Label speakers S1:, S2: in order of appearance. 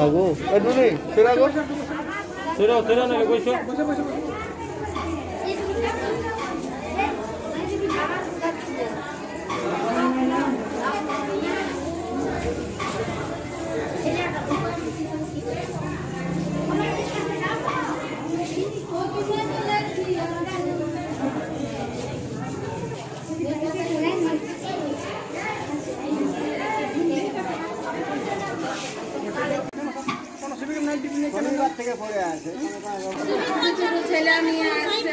S1: Bagus. Eh
S2: dulu nih, sirago. 走掉走掉那个龟兄。不。ছোট ছেলে নিয়ে আসছে